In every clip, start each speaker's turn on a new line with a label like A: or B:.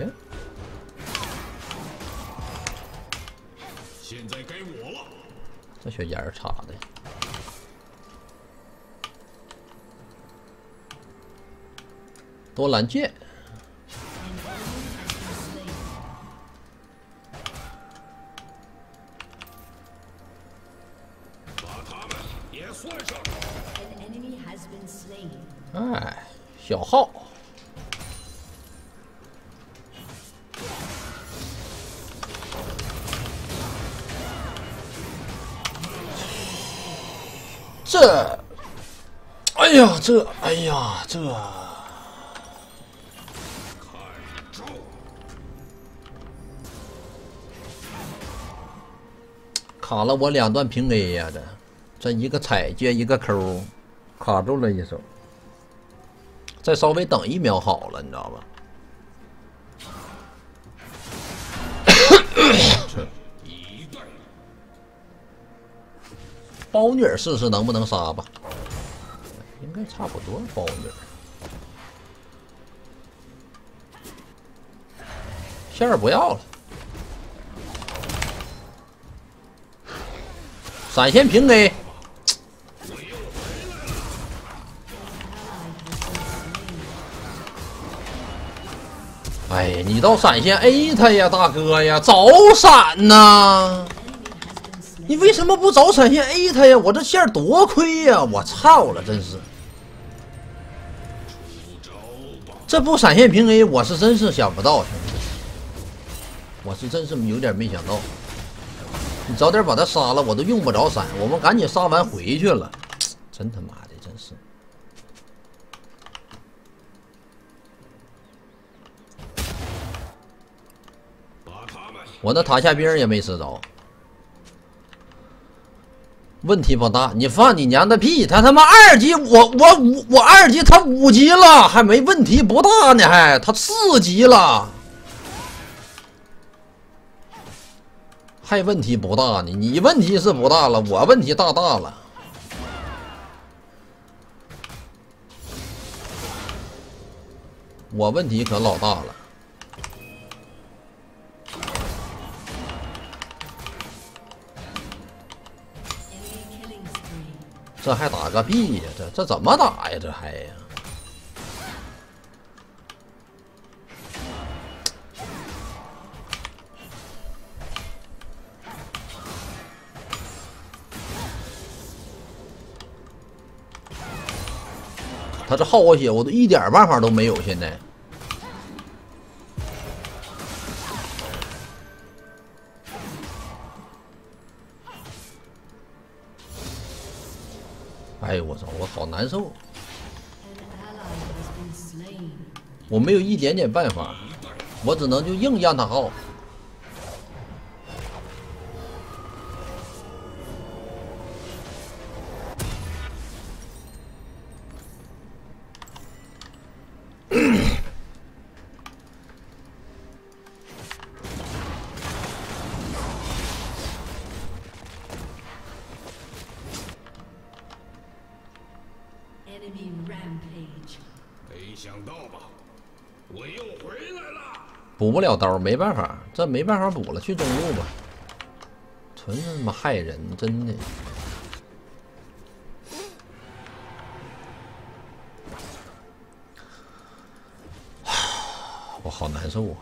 A: 耶，
B: 现在该我了。
A: 这小眼儿插的，多兰剑，这，哎呀，这，卡了我两段平 A 呀、这，这一个踩接一个抠，卡住了一手。再稍微等一秒好了，你知道吧？包女儿试试能不能杀吧？应该差不多，包女儿。线儿不要了，闪现平 A。哎呀，你倒闪现 A 他呀，大哥呀，早闪呐！你为什么不早闪现 A 他呀？我这线儿多亏呀！我操了，真是！这不闪现平 A，我是真是想不到，兄弟，我是真是有点没想到。你早点把他杀了，我都用不着闪，我们赶紧杀完回去了。真他妈的，真是！我那塔下兵也没吃着，问题不大。你放你娘的屁！他他妈二级，我我五我二级，他五级了，还没问题不大呢，还他四级了，还问题不大呢。你问题是不大了，我问题大大了。我问题可老大了。这还打个屁呀？这这怎么打呀？这还呀？他这耗我血，我都一点办法都没有。现在，哎呦我操，我好难受。我没有一点点办法，我只能就硬让他耗。补不了刀，没办法，这没办法补了，去中路吧。纯他妈害人，真的。我好难受啊！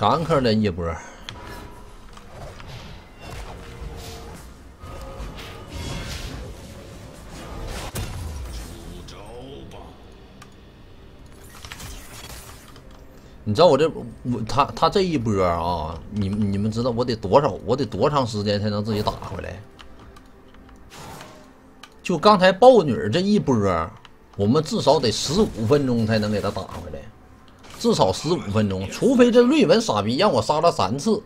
A: 刚克了一波。你知道我这我他他这一波啊，你你们知道我得多少？我得多长时间才能自己打回来？就刚才豹女这一波，我们至少得十五分钟才能给他打回来。至少十五分钟，除非这瑞文傻逼让我杀他三次，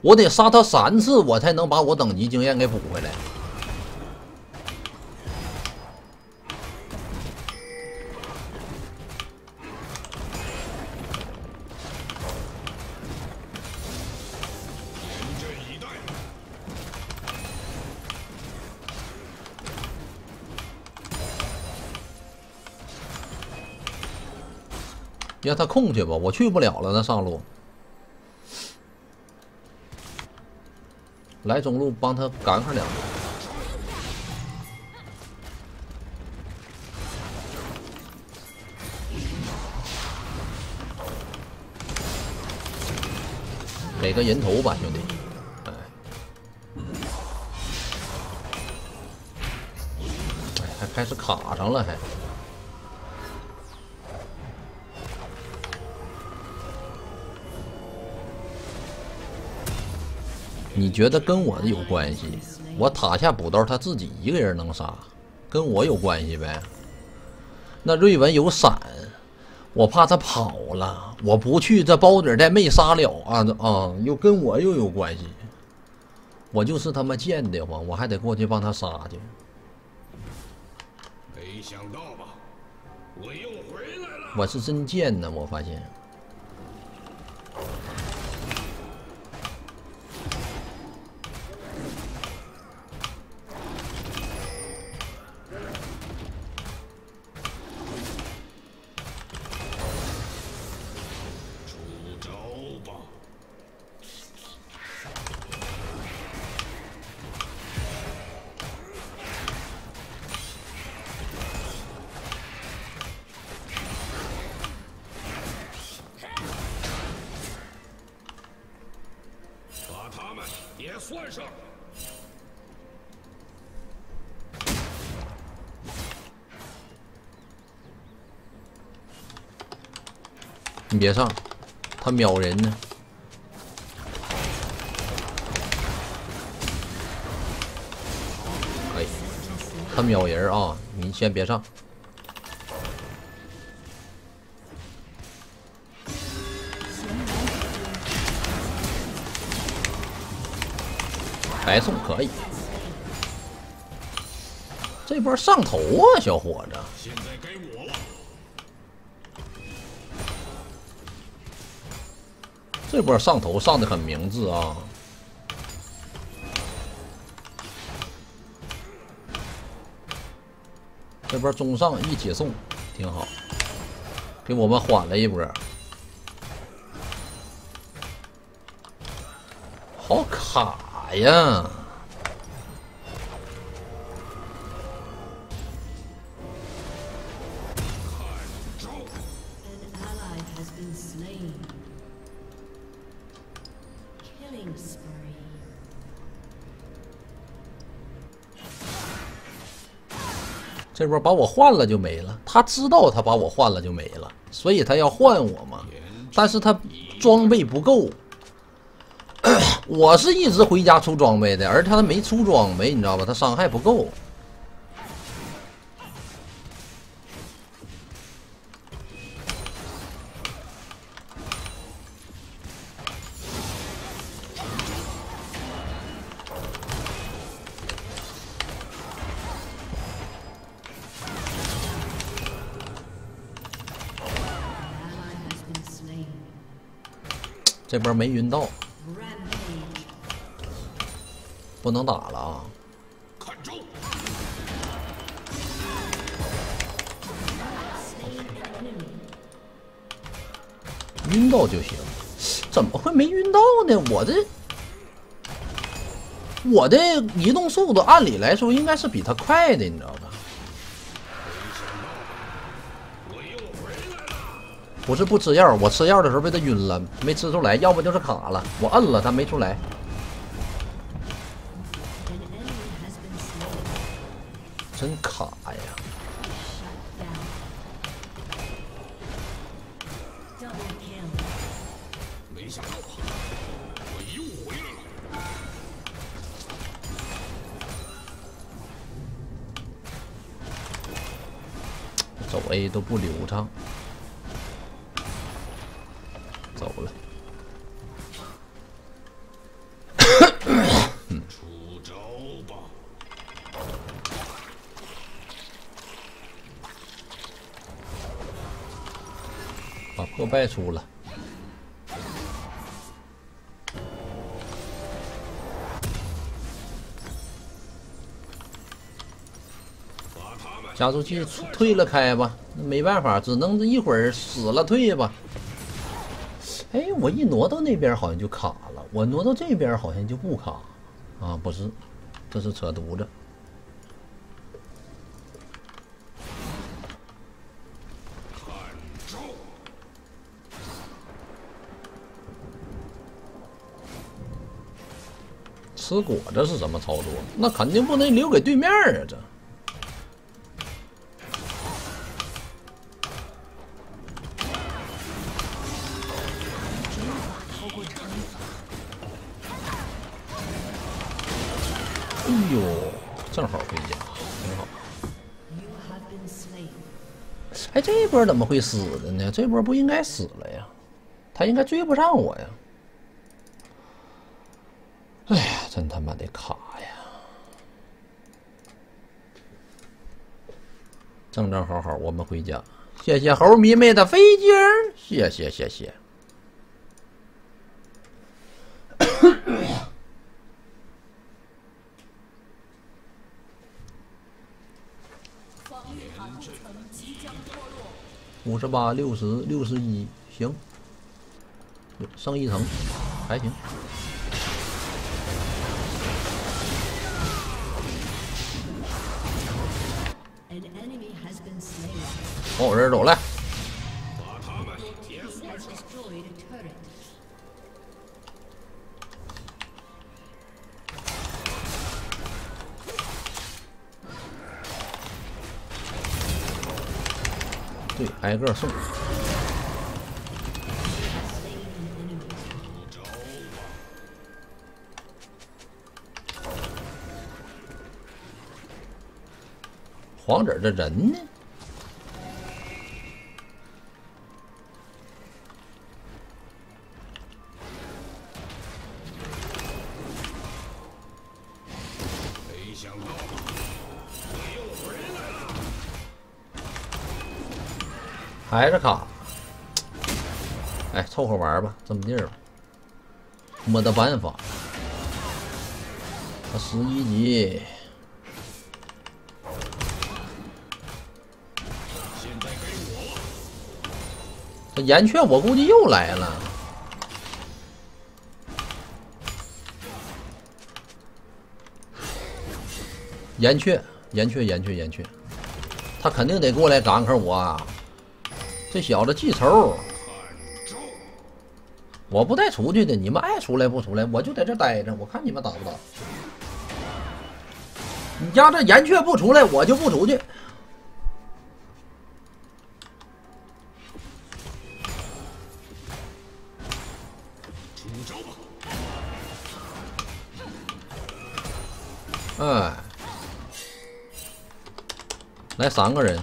A: 我得杀他三次，我才能把我等级经验给补回来。让他空去吧，我去不了了，那上路。来中路帮他赶上两个。给个人头吧，兄弟。哎，哎，还开始卡上了，还。你觉得跟我有关系？我塔下补刀，他自己一个人能杀，跟我有关系呗？那瑞文有闪，我怕他跑了，我不去，这包子再没杀了啊啊！又跟我又有关系，我就是他妈贱的慌，我还得过去帮他杀去。
B: 没想到吧，我又回来了。
A: 我是真贱呢，我发现。你别上，他秒人呢。哎，他秒人啊！你先别上。白送可以，这波上头啊，小伙子！这波上头上的很明智啊！这波中上一起送，挺好，给我们缓了一波。好卡呀！这波把我换了就没了，他知道他把我换了就没了，所以他要换我嘛。但是他装备不够，我是一直回家出装备的，而他没出装备，你知道吧？他伤害不够。这波没晕到，不能打了啊！晕到就行。怎么会没晕到呢？我这我的移动速度按理来说应该是比他快的，你知道吧？不是不吃药，我吃药的时候被他晕了，没吃出来，要不就是卡了。我摁了，他没出来。真卡呀！
B: 没想到吧，我又回来了。
A: 走 A 都不流畅。走了。
B: 出招吧！
A: 把破败出了。加速器退了开吧，那没办法，只能一会儿死了退吧。哎，我一挪到那边好像就卡了，我挪到这边好像就不卡，啊，不是，这是扯犊子。吃果子是什么操作？那肯定不能留给对面啊！这哎呦，正好回家，挺好。哎，这波怎么会死的呢？这波不应该死了呀，他应该追不上我呀。哎呀，真他妈的卡呀！正正好好，我们回家。谢谢猴迷妹的飞机儿，谢谢谢谢。五十八、六十、六十一，行，剩一层，还行。往这儿走来！对，挨个送。黄子这人呢？还是卡。哎，凑合玩吧，这么地儿吧，没得办法。他十一级，这岩雀我估计又来了。岩雀，岩雀，岩雀，岩雀，他肯定得过来赶克我。这小子记仇，我不带出去的，你们爱出来不出来，我就在这待着，我看你们打不打。你家这岩雀不出来，我就不出去。
B: 出招吧！
A: 哎，来三个人，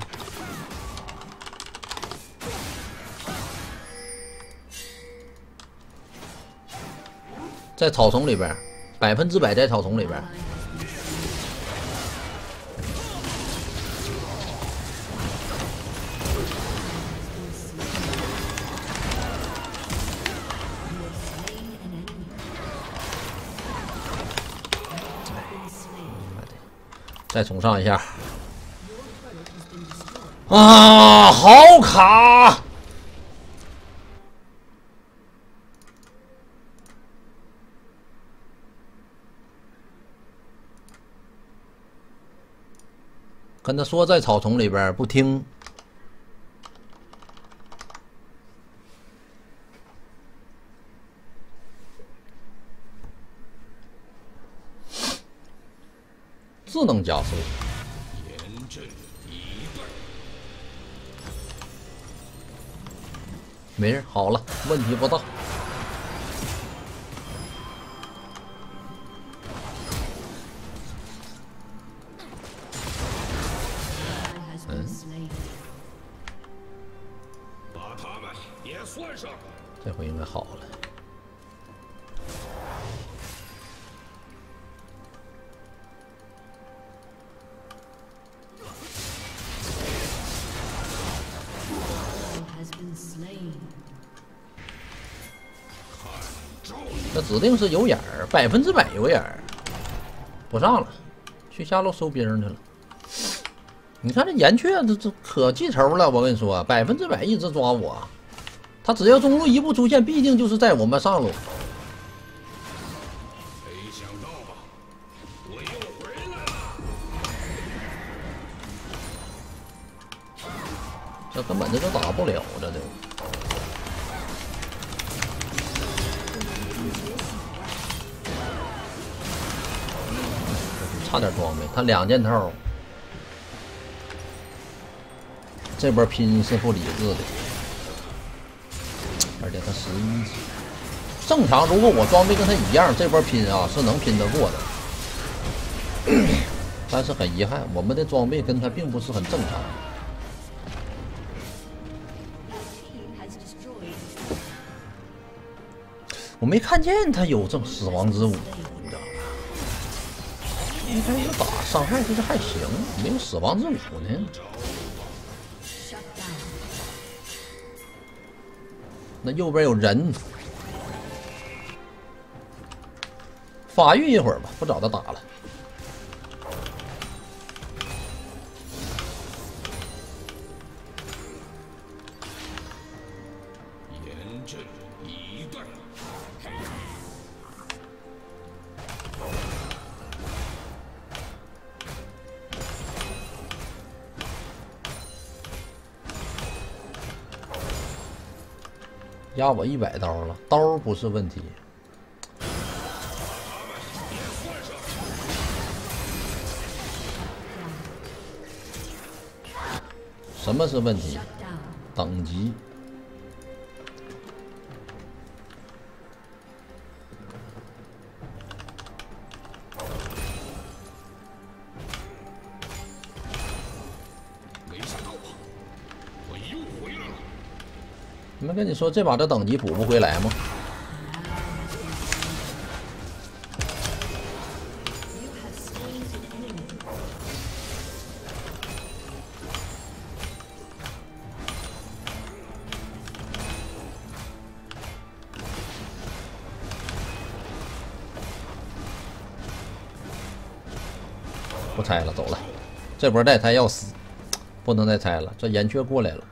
A: 在草丛里边百分之百在草丛里边再重上一下。啊好卡！跟他说在草丛里边不听，智能加速。没事，好了，问题不大。指定是有眼儿，百分之百有眼儿。不上了，去下路收兵去了。你看这岩雀，这这可记仇了。我跟你说，百分之百一直抓我，他只要中路一步出现，必定就是在我们上路。两件套，这波拼是不理智的，而且他十一级，正常如果我装备跟他一样，这波拼啊是能拼得过的，但是很遗憾，我们的装备跟他并不是很正常。我没看见他有这死亡之舞，一开始？打伤害其实还行，没有死亡之舞呢。那右边有人，发育一会儿吧，不找他打了。压我一百刀了，刀不是问题。什么是问题？等级。
B: 没
A: 跟你说这把这等级补不回来吗？不拆了，走了。这波再拆要死，不能再拆了。这岩雀过来了，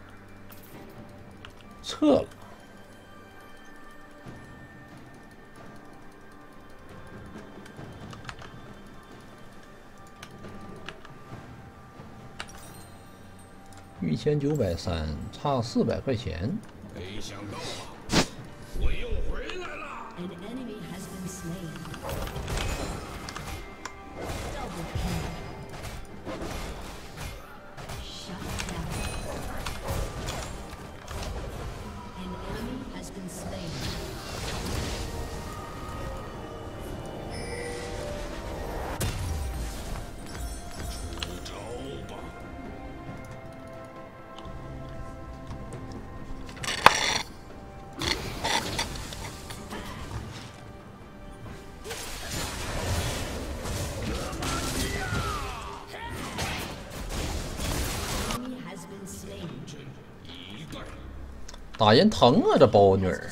A: 撤了。一千九百三，差四百块钱。
B: 没想到，
A: 打人疼啊，这包女儿。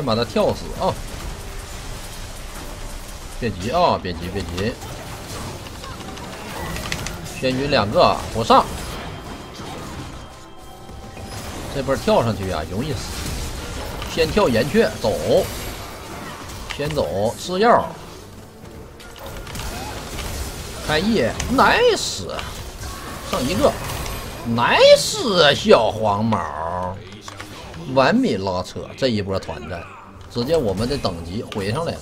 A: 先把他跳死啊！别急啊，别急，别急。先晕两个不上，这波跳上去啊，容易死。先跳岩雀走，先走吃药，开业，nice，剩一个，nice 小黄毛，完美拉扯，这一波团战，只见我们的等级回上来了。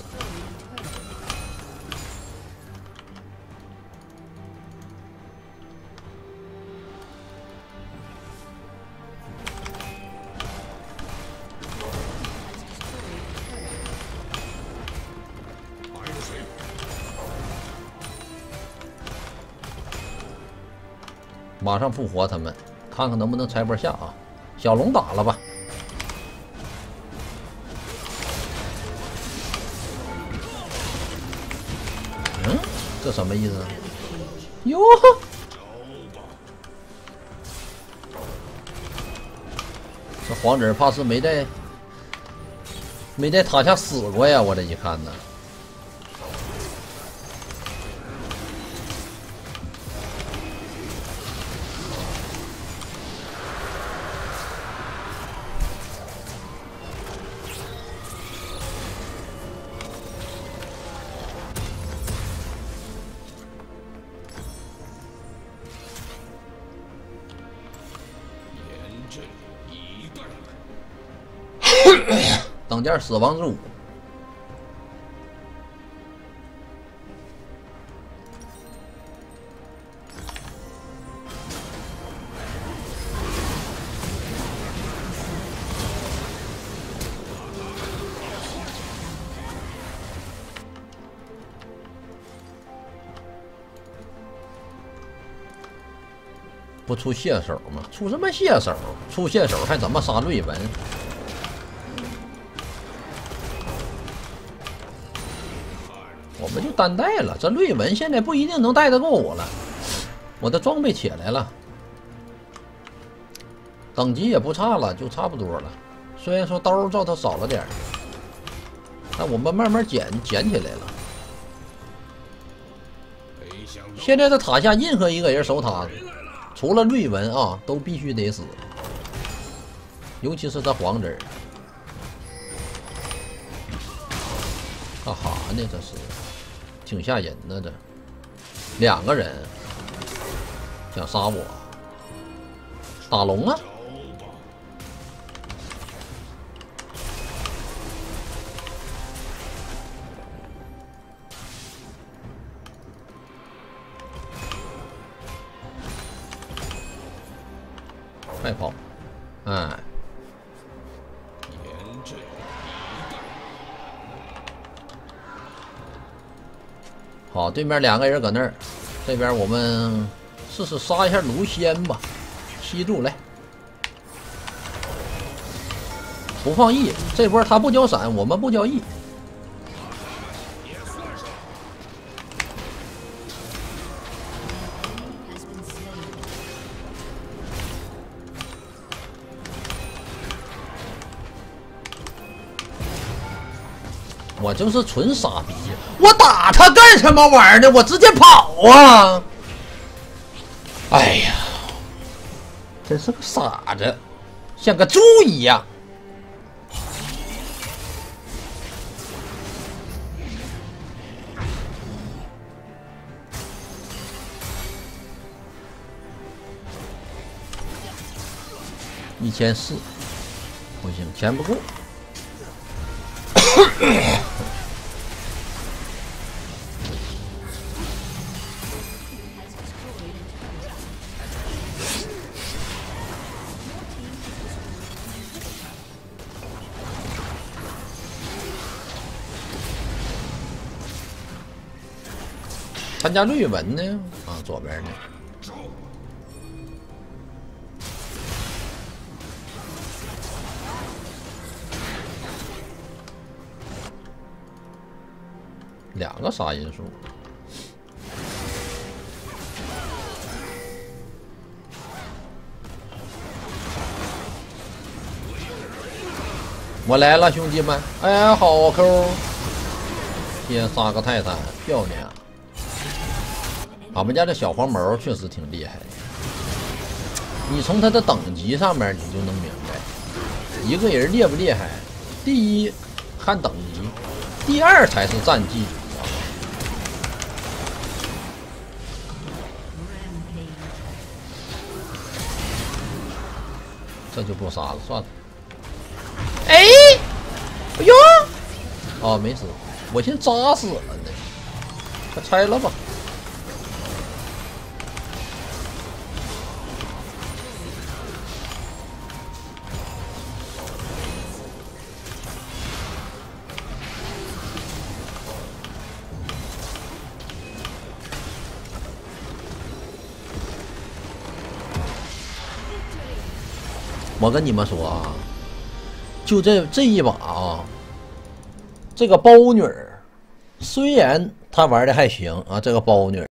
A: 马上复活他们，看看能不能拆波下啊！小龙打了吧？这什么意思？哟，这皇子怕是没在没在塔下死过呀！我这一看呢。等件死亡之舞，不出蟹手吗？出什么蟹手？出蟹手还怎么杀瑞文？单带了。这瑞文现在不一定能带得过我了，我的装备起来了，等级也不差了，就差不多了。虽然说刀照他少了点儿，但我们慢慢捡捡起来了。现在这塔下任何一个人守塔，除了瑞文啊，都必须得死，尤其是这黄子儿。干哈呢？这是，挺吓人的。这两个人想杀我，打龙啊！对面两个人搁那儿，这边我们试试杀一下卢仙吧，吸住来，不放 E，这波他不交闪，我们不交 E，我就是纯傻逼，我打他干什么玩意儿呢？我直接跑啊！哎呀，真是个傻子，像个猪一样。一千四，不行，钱不够。参加瑞文呢？啊，左边呢？两个杀因素。我来了，兄弟们！哎，好抠！先杀个泰坦，漂亮！俺们家这小黄毛确实挺厉害的。你从他的等级上面你就能明白，一个人厉不厉害。第一，看等级，第二才是战绩。这就不杀了，算了。哎，哎呦，哦，没死，我先扎死了呢。快拆了吧。我跟你们说啊，就这这一把啊，这个包女儿，虽然她玩的还行啊，这个包女儿。